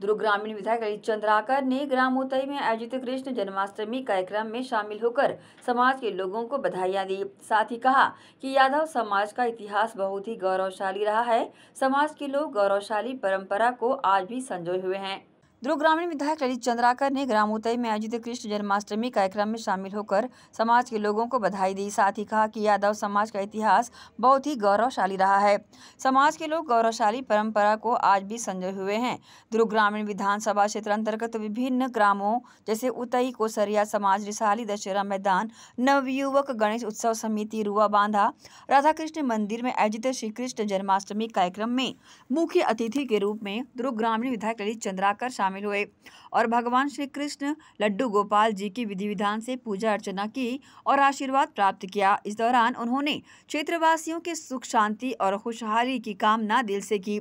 दुर्ग ग्रामीण विधायक ललित चंद्राकर ने ग्रामोतई में आयोजित कृष्ण जन्माष्टमी कार्यक्रम में शामिल होकर समाज के लोगों को बधाइयाँ दी। साथ ही कहा कि यादव समाज का इतिहास बहुत ही गौरवशाली रहा है। समाज के लोग गौरवशाली परंपरा को आज भी संजोए हुए हैं। दुर्ग ग्रामीण विधायक ललित चंद्राकर ने ग्राम उतई में आयोजित कृष्ण जन्माष्टमी कार्यक्रम में शामिल होकर समाज के लोगों को बधाई दी। साथ ही कहा कि यादव समाज का इतिहास बहुत ही गौरवशाली रहा है। समाज के लोग गौरवशाली परंपरा को आज भी संजोए हुए हैं। दुर्ग ग्रामीण विधानसभा क्षेत्र अंतर्गत विभिन्न ग्रामों जैसे उतई, कोसरिया समाज, रिसाली, दशहरा मैदान, नवयुवक गणेश उत्सव समिति, रुआ बांधा राधा कृष्ण मंदिर में आयोजित श्री कृष्ण जन्माष्टमी कार्यक्रम में मुख्य अतिथि के रूप में दुर्ग ग्रामीण विधायक ललित चंद्राकर हुए। और भगवान श्री कृष्ण लड्डू गोपाल जी की विधि विधान से पूजा अर्चना की और आशीर्वाद प्राप्त किया। इस दौरान उन्होंने क्षेत्रवासियों के सुख, शांति और खुशहाली की कामना दिल से की।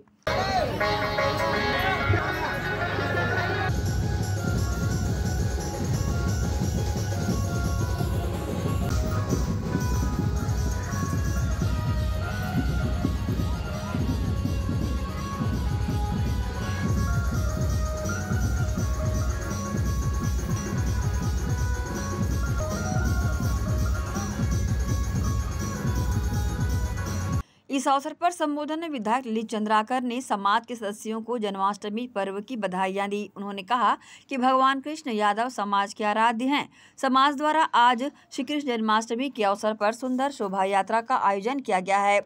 इस अवसर पर संबोधन में विधायक ललित चंद्राकर ने समाज के सदस्यों को जन्माष्टमी पर्व की बधाइयाँ दी। उन्होंने कहा कि भगवान कृष्ण यादव समाज के आराध्य हैं। समाज द्वारा आज श्री कृष्ण जन्माष्टमी के अवसर पर सुंदर शोभा यात्रा का आयोजन किया गया है।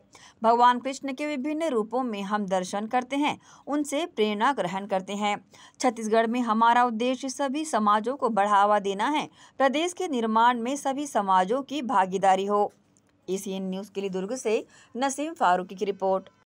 भगवान कृष्ण के विभिन्न रूपों में हम दर्शन करते हैं, उनसे प्रेरणा ग्रहण करते हैं। छत्तीसगढ़ में हमारा उद्देश्य सभी समाजों को बढ़ावा देना है। प्रदेश के निर्माण में सभी समाजों की भागीदारी हो। एसीएन न्यूज़ के लिए दुर्ग से नसीम फारूकी की रिपोर्ट।